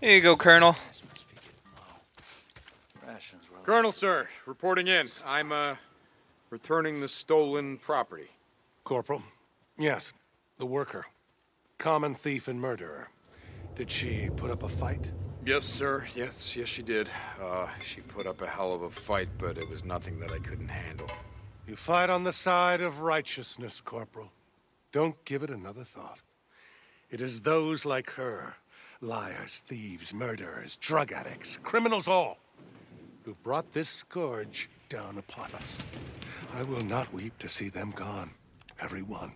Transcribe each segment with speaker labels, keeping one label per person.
Speaker 1: Here you go, Colonel.
Speaker 2: Colonel, sir, reporting in. I'm, uh, returning the stolen property.
Speaker 3: Corporal? Yes, the worker. Common thief and murderer. Did she put up a fight?
Speaker 2: Yes, sir. Yes, yes, she did. Uh, she put up a hell of a fight, but it was nothing that I couldn't handle.
Speaker 3: You fight on the side of righteousness, Corporal. Don't give it another thought. It is those like her, liars, thieves, murderers, drug addicts, criminals all, who brought this scourge down upon us. I will not weep to see them gone. Every one.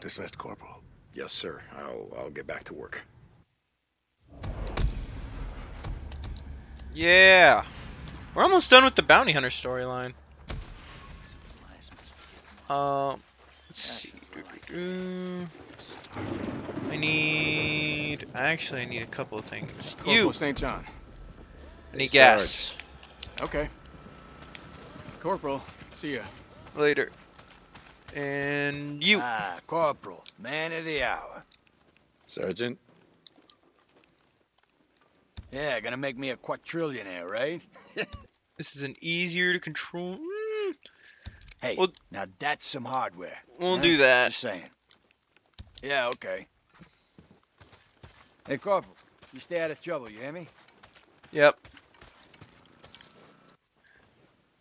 Speaker 3: Dismissed, Corporal.
Speaker 2: Yes, sir. I'll, I'll get back to work.
Speaker 1: Yeah. We're almost done with the bounty hunter storyline. Um, let's see. I need. I actually, I need a couple of things.
Speaker 2: Corporal
Speaker 1: You.
Speaker 2: St. John.
Speaker 1: I need
Speaker 2: Hey,
Speaker 1: gas.
Speaker 2: Okay. Corporal, see ya.
Speaker 1: Later. And you.
Speaker 4: Ah, Corporal, man of the hour.
Speaker 2: Sergeant.
Speaker 4: Yeah, gonna make me a quadrillionaire, right?
Speaker 1: This is an easier to control. Mm,
Speaker 4: Hey,
Speaker 1: Well-
Speaker 4: now that's some hardware.
Speaker 1: We'll
Speaker 4: huh?
Speaker 1: do that.
Speaker 4: Just saying. Yeah, okay. Hey, Corporal, you stay out of trouble, you hear me?
Speaker 1: Yep.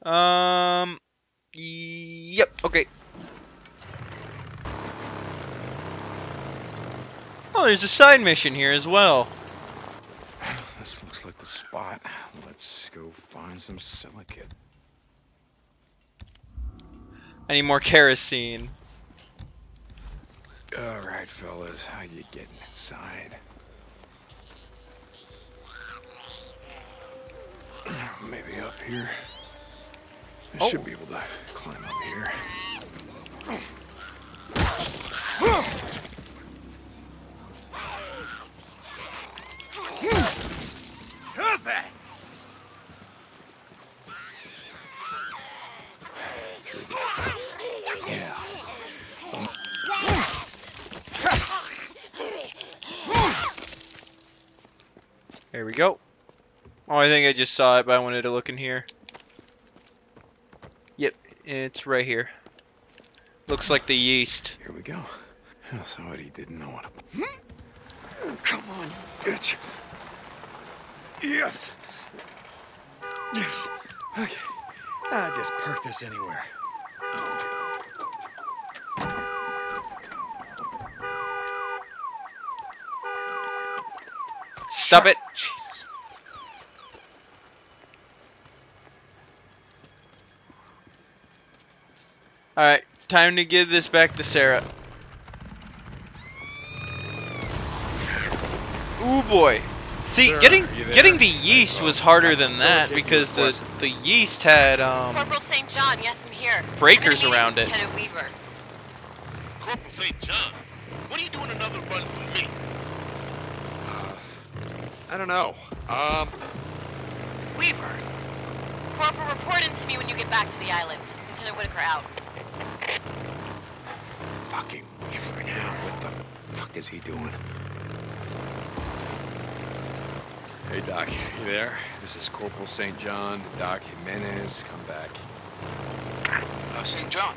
Speaker 1: Um. Yep. Okay. Oh, there's a side mission here as well.
Speaker 2: This looks like the spot. Let's go find some silicate.
Speaker 1: I need more kerosene.
Speaker 2: All right, fellas, how you getting inside? Maybe up here. I oh. should be able to climb up here.
Speaker 4: Who's that?
Speaker 2: Yeah.
Speaker 1: There we go. Oh, I think I just saw it, but I wanted to look in here. Yep, it's right here. Looks like the yeast.
Speaker 2: Here we go. Somebody didn't know what. A... Hmm? Come on, bitch. Yes. Yes. Okay. I just park this anywhere.
Speaker 1: Stop it!
Speaker 2: Jesus.
Speaker 1: Alright, time to give this back to Sarah. Ooh boy. See,
Speaker 2: Sarah,
Speaker 1: getting
Speaker 2: are you there?
Speaker 1: getting the yeast
Speaker 2: Uh,
Speaker 1: was harder
Speaker 2: that
Speaker 1: than that because the
Speaker 2: requested.
Speaker 1: the yeast had um
Speaker 5: Corporal St. John, yes, I'm here.
Speaker 1: Breakers
Speaker 5: I'm in a meeting
Speaker 1: around
Speaker 5: with
Speaker 1: it.
Speaker 5: Lieutenant Weaver.
Speaker 6: Corporal St. John, what are you doing another run for me?
Speaker 2: I don't know. Um,
Speaker 5: Weaver. Corporal, report in to me when you get back to the island. Lieutenant Whitaker out.
Speaker 2: Fucking Weaver now. What the fuck is he doing? Hey, Doc, you there? This is Corporal St. John. Doc Jimenez, come back.
Speaker 6: Uh, St. John,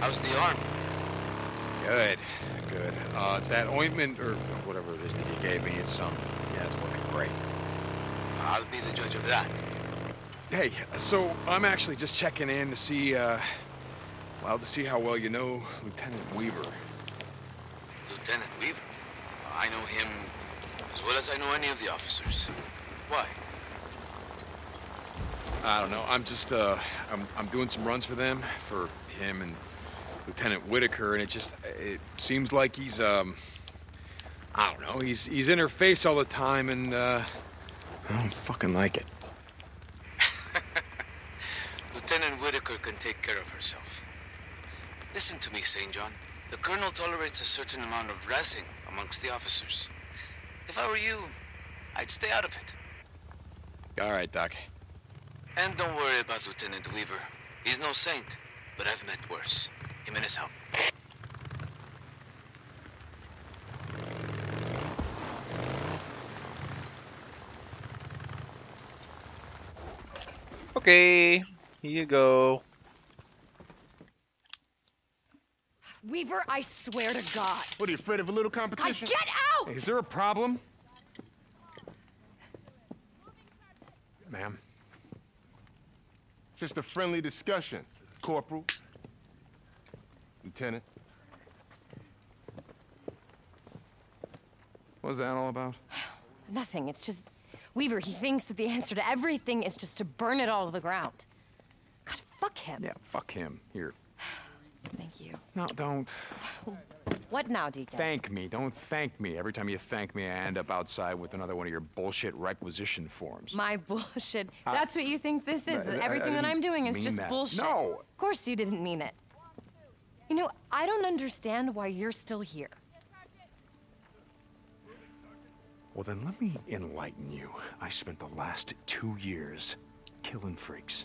Speaker 6: how's the arm?
Speaker 2: Good, good. Uh, that ointment, or whatever it is that you gave me, it's, um, yeah, it's working great.
Speaker 6: I'll be the judge of that.
Speaker 2: Hey, so I'm actually just checking in to see, uh, well, to see how well you know Lieutenant Weaver.
Speaker 6: Lieutenant Weaver. I know him as well as I know any of the officers. Why?
Speaker 2: I don't know. I'm just, uh, I'm, I'm doing some runs for them, for him and Lieutenant Whitaker, and it just, it seems like he's, um, I don't know, he's, he's in her face all the time, and, uh, I don't fucking like it.
Speaker 6: Lieutenant Whitaker can take care of herself. Listen to me, St. John. The Colonel tolerates a certain amount of razzing amongst the officers. If I were you, I'd stay out of it.
Speaker 7: All right, Doc.
Speaker 6: And don't worry about Lieutenant Weaver. He's no saint, but I've met worse. Him and his help.
Speaker 1: Okay, here you go.
Speaker 8: Weaver, I swear to God.
Speaker 9: What are you afraid of a little competition?
Speaker 8: God, get out!
Speaker 9: Is there a problem? Ma'am. Just a friendly discussion. Corporal. Lieutenant.
Speaker 2: What was that all about?
Speaker 8: Nothing. It's just. Weaver, he thinks that the answer to everything is just to burn it all to the ground. God, fuck him.
Speaker 2: Yeah, fuck him. Here.
Speaker 8: You.
Speaker 2: No, don't.
Speaker 8: What now, Deacon?
Speaker 2: Thank me. Don't thank me. Every time you thank me, I end up outside with another one of your bullshit requisition forms.
Speaker 8: My bullshit. Uh, That's what you think this is.
Speaker 2: I- I- I
Speaker 8: everything that I'm doing is just
Speaker 2: that.
Speaker 8: bullshit.
Speaker 2: No.
Speaker 8: Of course you didn't mean it. You know, I don't understand why you're still here.
Speaker 2: Well, then let me enlighten you. I spent the last two years killing freaks.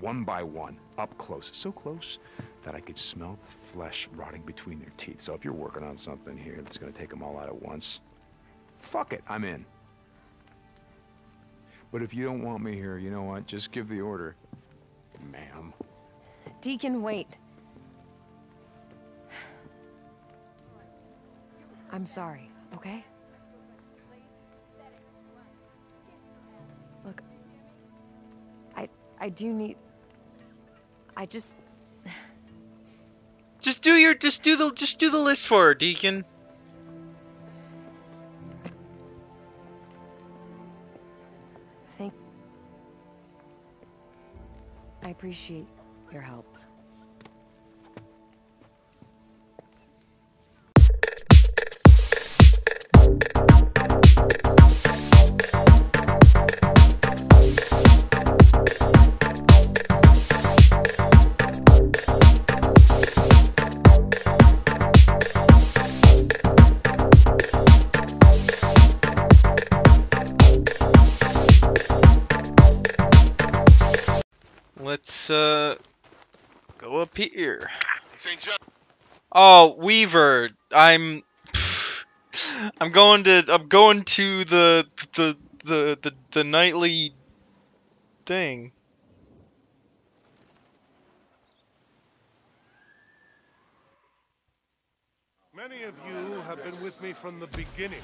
Speaker 2: One by one, up close. So close that I could smell the flesh rotting between their teeth. So if you're working on something here that's gonna take them all out at once, fuck it, I'm in. But if you don't want me here, you know what? Just give the order, ma'am.
Speaker 8: Deacon, wait. I'm sorry, okay? Look, I I do need. I just
Speaker 1: Just do your just do the just do the list for her, Deacon.
Speaker 8: think. I appreciate your help.
Speaker 1: Go up here.
Speaker 9: St. John.
Speaker 1: Oh, Weaver, I'm I'm going to I'm going to the the the the, the nightly thing.
Speaker 3: Many of you have been with me from the beginning.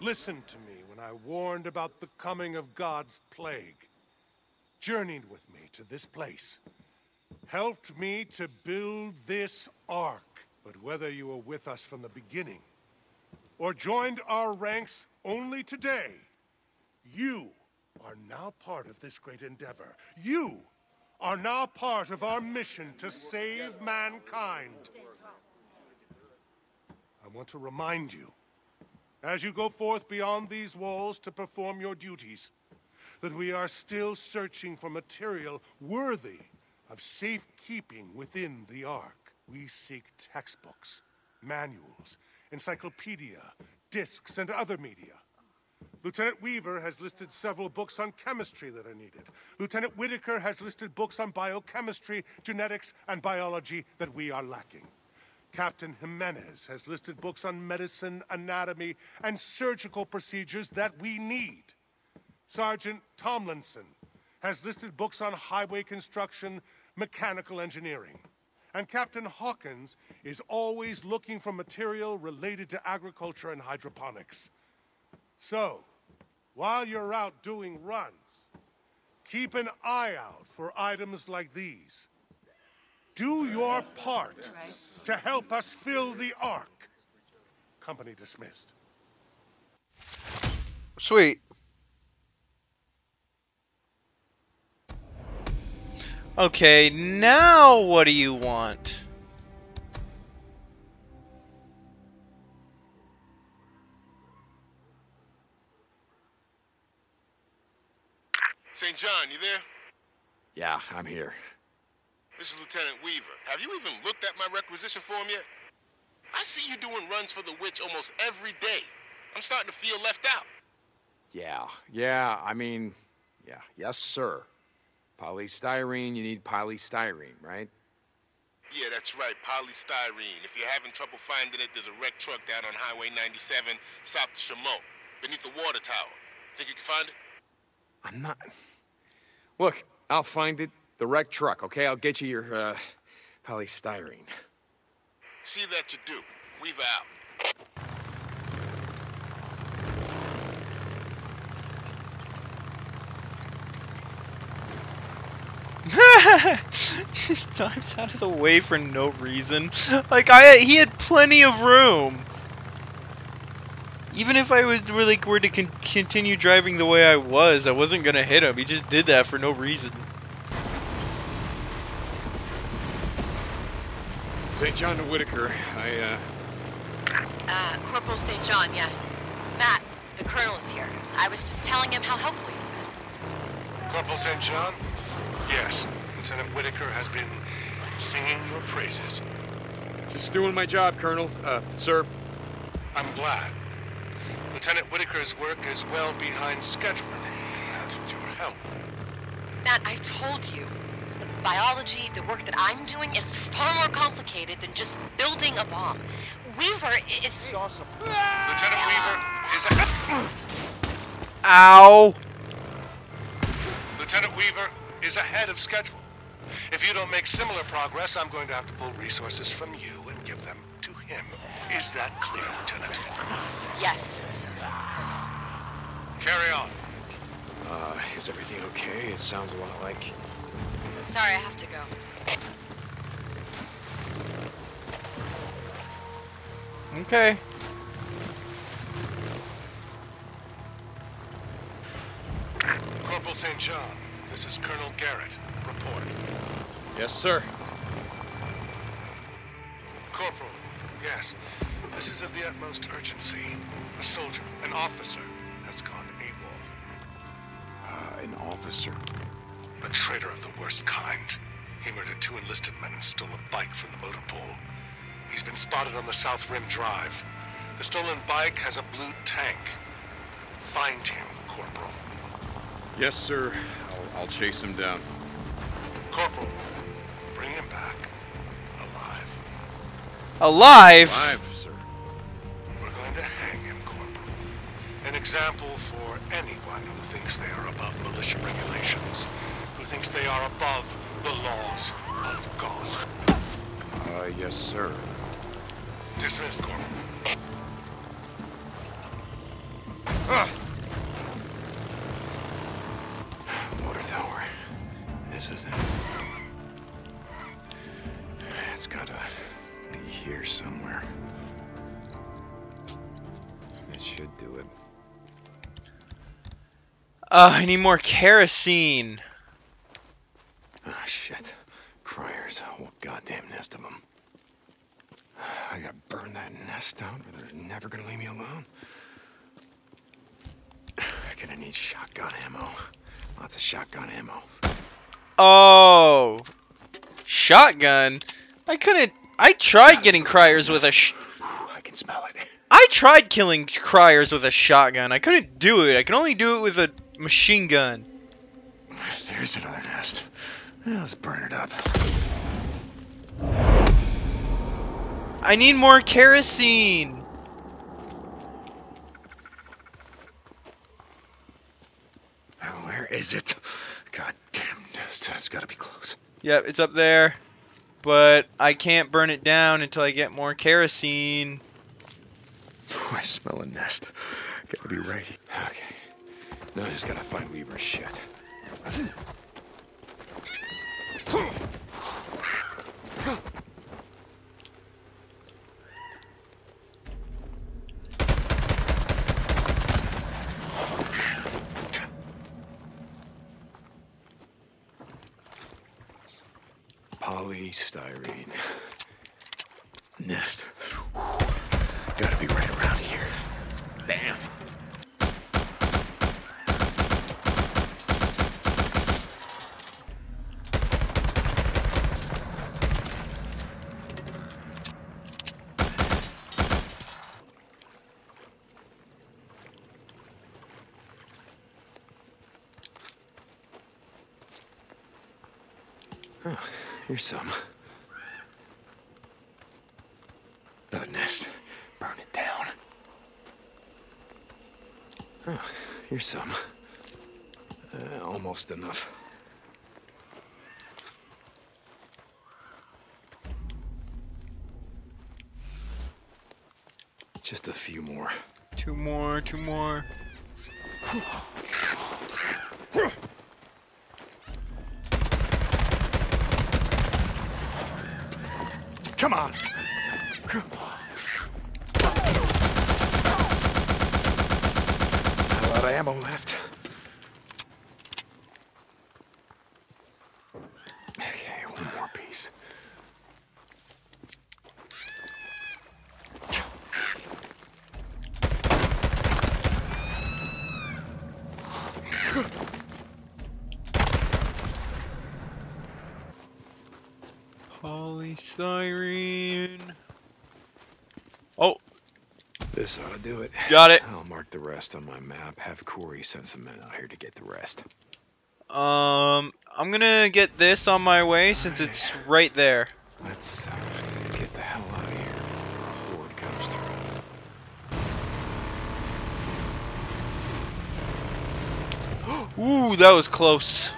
Speaker 3: Listened to me when I warned about the coming of God's plague. Journeyed with me to this place. Helped me to build this ark. But whether you were with us from the beginning or joined our ranks only today, you are now part of this great endeavor. You are now part of our mission to save mankind. I want to remind you, as you go forth beyond these walls to perform your duties, that we are still searching for material worthy of safekeeping within the Ark. We seek textbooks, manuals, encyclopedia, discs, and other media. Lieutenant Weaver has listed several books on chemistry that are needed. Lieutenant Whitaker has listed books on biochemistry, genetics, and biology that we are lacking. Captain Jimenez has listed books on medicine, anatomy, and surgical procedures that we need. Sergeant Tomlinson has listed books on highway construction, mechanical engineering. And Captain Hawkins is always looking for material related to agriculture and hydroponics. So, while you're out doing runs, keep an eye out for items like these. Do your part to help us fill the Ark. Company dismissed.
Speaker 1: Sweet. Okay, now what do you want?
Speaker 9: St. John, you there?
Speaker 2: Yeah, I'm here.
Speaker 9: This is Lieutenant Weaver. Have you even looked at my requisition form yet? I see you doing runs for the witch almost every day. I'm starting to feel left out.
Speaker 2: Yeah, yeah, I mean, yeah, yes, sir. Polystyrene, you need polystyrene, right?
Speaker 9: Yeah, that's right, polystyrene. If you're having trouble finding it, there's a wrecked truck down on Highway 97, south of Chemult, beneath the water tower. Think you can find it?
Speaker 2: I'm not. Look, I'll find it. The wrecked truck, okay? I'll get you your, uh, polystyrene.
Speaker 9: See that you do. Weaver out.
Speaker 1: He just dives out of the way for no reason. Like I, he had plenty of room. Even if I was were like were to con continue driving the way I was, I wasn't gonna hit him. He just did that for no reason.
Speaker 2: St. John to Whitaker. I, uh,
Speaker 5: Uh, Corporal St. John, yes. Matt, the Colonel is here. I was just telling him how helpful you've been.
Speaker 3: Corporal St. John? Yes. Lieutenant Whitaker has been singing your praises.
Speaker 2: just doing my job, Colonel. Uh, sir.
Speaker 3: I'm glad. Lieutenant Whitaker's work is well behind schedule. Perhaps with your help.
Speaker 5: Matt, I've told you. The biology, the work that I'm doing is far more complicated than just building a bomb. Weaver is.
Speaker 3: Lieutenant Weaver is a...
Speaker 1: Ow!
Speaker 3: Lieutenant Weaver is ahead of schedule. If you don't make similar progress, I'm going to have to pull resources from you and give them to him. Is that clear, Lieutenant?
Speaker 5: Yes, sir. Colonel.
Speaker 3: Carry on.
Speaker 2: Uh, is everything okay? It sounds a lot like.
Speaker 5: Sorry, I have to go.
Speaker 1: Okay.
Speaker 3: Corporal St. John, this is Colonel Garrett. Report.
Speaker 2: Yes, sir.
Speaker 3: Corporal, yes. This is of the utmost urgency. A soldier, an officer, has gone AWOL.
Speaker 2: Uh, an officer.
Speaker 3: A traitor of the worst kind. He murdered two enlisted men and stole a bike from the motor pool. He's been spotted on the South Rim Drive. The stolen bike has a blue tank. Find him, Corporal.
Speaker 2: Yes, sir. I'll, I'll chase him down.
Speaker 3: Corporal, bring him back. Alive.
Speaker 1: Alive?
Speaker 2: Live, sir.
Speaker 3: We're going to hang him, Corporal. An example for anyone who thinks they are above militia regulations, who thinks they are above the laws of God.
Speaker 2: Uh, yes, sir.
Speaker 3: Dismissed, Corporal.
Speaker 2: Motor tower. This is it. It's gotta be here somewhere. It should do it.
Speaker 1: Uh, I need more kerosene.
Speaker 2: Ah, shit. Criers. What goddamn nest of them. I gotta burn that nest out or they're never gonna leave me alone. I Gonna need shotgun ammo. Lots of shotgun ammo.
Speaker 1: Oh. Shotgun? I couldn't. I tried getting criers with a
Speaker 2: I can smell it.
Speaker 1: I tried killing criers with a shotgun. I couldn't do it. I can only do it with a machine gun.
Speaker 2: There's another nest. Let's burn it up.
Speaker 1: I need more kerosene.
Speaker 2: Where is it? It's gotta be close.
Speaker 1: Yep, it's up there. But I can't burn it down until I get more kerosene.
Speaker 2: Ooh, I smell a nest. Gotta be right. Okay. Now I just gotta find Weaver's shit. Polystyrene. Nest. Whew. Gotta be right around here. Bam. Here's some. Another nest. Burn it down. Oh, here's some. Uh, almost enough. Just a few more.
Speaker 1: Two more, two more.
Speaker 3: Come on.
Speaker 2: A lot of ammo left. Okay, one more piece.
Speaker 1: Polystyrene. Oh,
Speaker 2: This ought to do it.
Speaker 1: Got it.
Speaker 2: I'll mark the rest on my map. Have Corey send some men out here to get the rest.
Speaker 1: um, I'm gonna get this on my way since it's right there.
Speaker 2: Let's uh, get the hell out of here before a horde comes through.
Speaker 1: Ooh, that was close.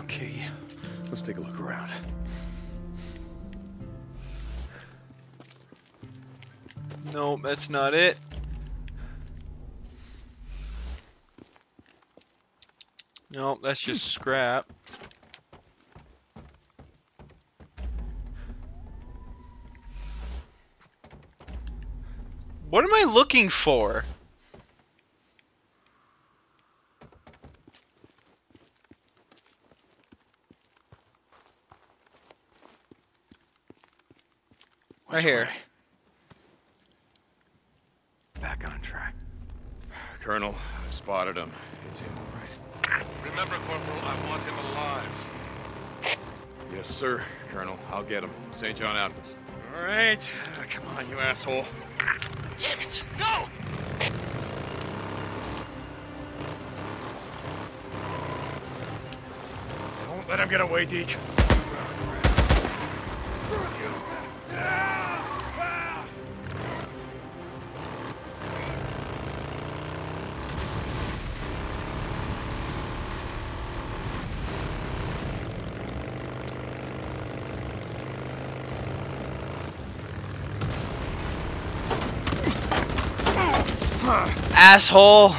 Speaker 2: Okay, let's take a look around.
Speaker 1: No, that's not it. No, that's just scrap. What am I looking for? Right here.
Speaker 2: way? Back on track.
Speaker 10: Colonel, I've spotted him. It's him, all right.
Speaker 3: Remember, Corporal, I want him alive.
Speaker 10: Yes, sir, Colonel. I'll get him. St. John out. All right. Uh, come on, you asshole.
Speaker 5: Damn it! No!
Speaker 3: Don't let him get away, Deke.
Speaker 1: Asshole!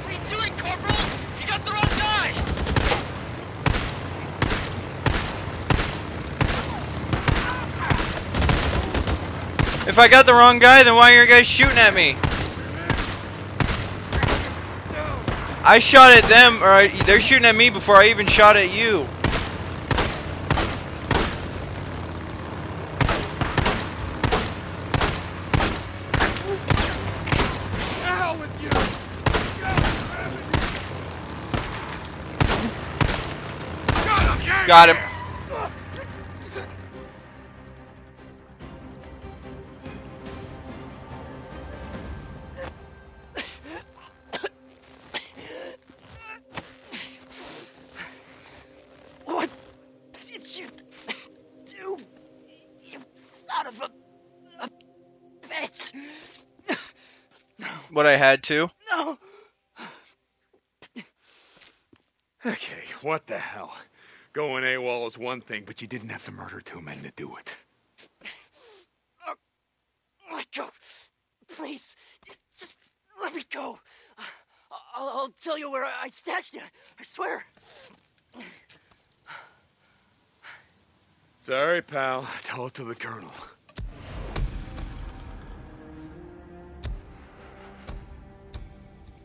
Speaker 5: What are you doing, Corporal? You got the wrong guy!
Speaker 1: If I got the wrong guy, then why are you guys shooting at me? I shot at them, or I, they're shooting at me before I even shot at you. Got him.
Speaker 2: Going AWOL is one thing, but you didn't have to murder two men to do it.
Speaker 4: Uh, let go. Please, just let me go. I'll, I'll tell you where I I stashed it. I swear.
Speaker 2: Sorry, pal. Tell it to the colonel.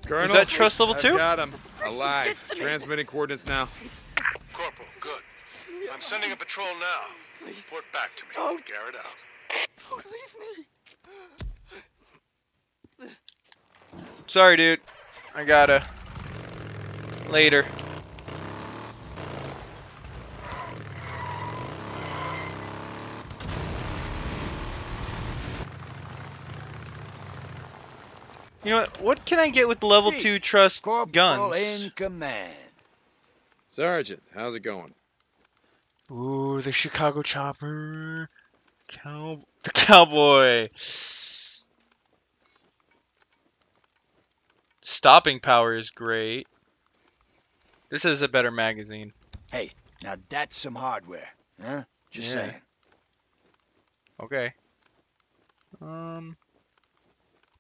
Speaker 2: Colonel, is
Speaker 1: that trust level
Speaker 2: I've
Speaker 1: two?
Speaker 2: Got him. Alive.
Speaker 4: get to me.
Speaker 2: Transmitting coordinates now.
Speaker 9: Corporal, good. I'm sending a patrol now. Report back to me.
Speaker 4: Don't.
Speaker 9: Garrett out.
Speaker 4: Don't leave me.
Speaker 1: Sorry, dude. I gotta. Later. You know what? What can I get with level two trust
Speaker 4: Corporal
Speaker 1: guns?
Speaker 4: in command.
Speaker 2: Sergeant, how's it going?
Speaker 1: Ooh, the Chicago chopper. Cow the cowboy. Stopping power is great. This is a better magazine.
Speaker 4: Hey, now that's some hardware, huh? Just
Speaker 1: Yeah.
Speaker 4: saying.
Speaker 1: Okay. Um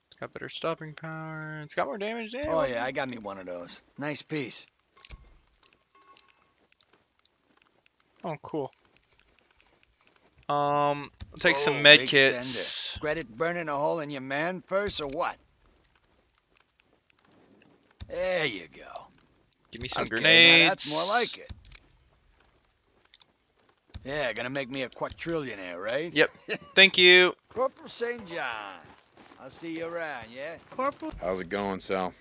Speaker 1: It's got better stopping power. It's got more damage damage.
Speaker 4: Oh yeah, I got me one of those. Nice piece.
Speaker 1: Oh cool. Um I'll take some
Speaker 4: Oh,
Speaker 1: med
Speaker 4: big
Speaker 1: kits.
Speaker 4: spender. Credit burning a hole in your man purse or what? There you go.
Speaker 1: Give me some
Speaker 4: Okay,
Speaker 1: grenades.
Speaker 4: That's more like it. Yeah, gonna make me a quadrillionaire, right?
Speaker 1: Yep. Thank you.
Speaker 4: Corporal St. John. I'll see you around, yeah?
Speaker 11: Corporal,
Speaker 2: How's it going, Sal?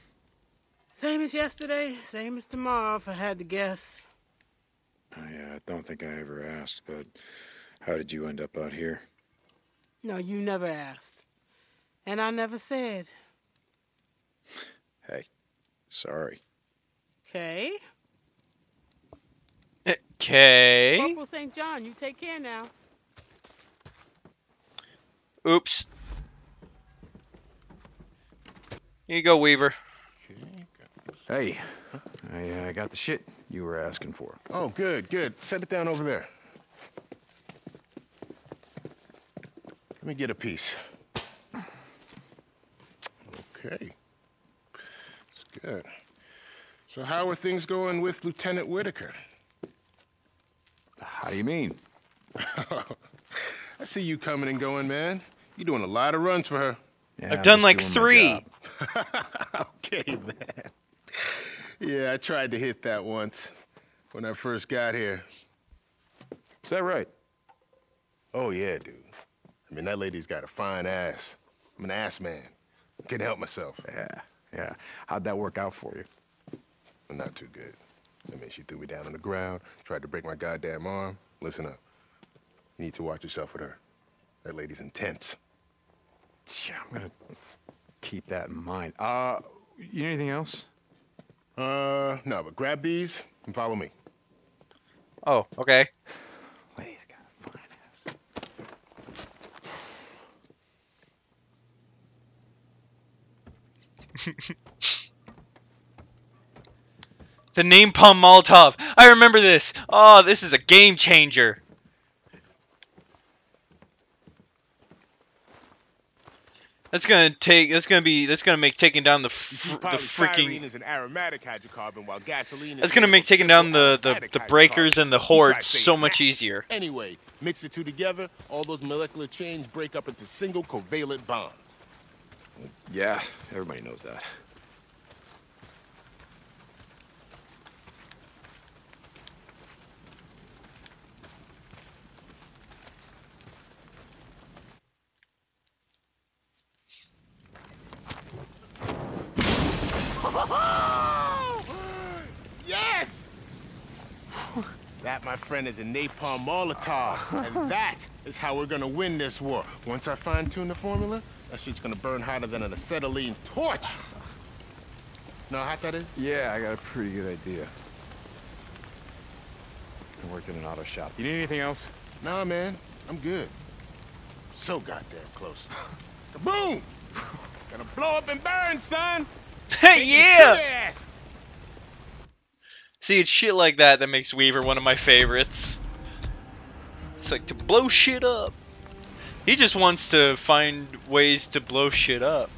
Speaker 11: same as yesterday, same as tomorrow, if I had to guess.
Speaker 2: I uh, don't think I ever asked, but how did you end up out here?
Speaker 11: No, you never asked. And I never said.
Speaker 2: Hey, sorry.
Speaker 11: Okay?
Speaker 1: Okay.
Speaker 11: Corporal St. John, you take care now.
Speaker 1: Oops. Here you go, Weaver.
Speaker 12: Hey, I uh, got the shit you were asking for.
Speaker 9: Oh, good, good. Set it down over there. Let me get a piece. Okay. It's good. So how are things going with Lieutenant Whitaker?
Speaker 12: How do you mean?
Speaker 9: I see you coming and going, man. You're doing a lot of runs for her.
Speaker 12: Yeah,
Speaker 1: I've
Speaker 12: I'm
Speaker 1: done like three.
Speaker 9: okay, man. Yeah, I tried to hit that once when I first got here.
Speaker 12: Is that right?
Speaker 9: Oh, yeah, dude. I mean, that lady's got a fine ass. I'm an ass man. Can't help myself.
Speaker 12: Yeah, yeah. How'd that work out for you?
Speaker 9: Not too good. I mean, she threw me down on the ground, tried to break my goddamn arm. Listen up. You need to watch yourself with her. That lady's intense.
Speaker 12: Yeah, I'm gonna keep that in mind. Uh, you need anything else?
Speaker 9: Uh, no, but grab these and follow me.
Speaker 1: Oh, okay.
Speaker 12: Lady's got a fine ass.
Speaker 1: The napalm Molotov. I remember this. Oh, this is a game changer. That's gonna take. That's gonna be. That's gonna make taking down the fr- the freaking.
Speaker 9: is an aromatic hydrocarbon, while gasoline
Speaker 1: That's gonna make taking down the the, the freakers and the hordes so much easier.
Speaker 9: Anyway, mix the two together, all those molecular chains break up into single covalent bonds.
Speaker 2: Yeah, everybody knows that.
Speaker 9: Yes! That, my friend, is a napalm Molotov, and that is how we're gonna win this war. Once I fine-tune the formula, that shit's gonna burn hotter than an acetylene torch. Know how hot that is?
Speaker 12: Yeah, I got a pretty good idea. I worked in an auto shop. You need anything else?
Speaker 9: Nah, man, I'm good. So goddamn close. Kaboom! Gonna blow up and burn, son!
Speaker 1: Hey, yeah! See, it's shit like that that makes Weaver one of my favorites. It's like to blow shit up. He just wants to find ways to blow shit up.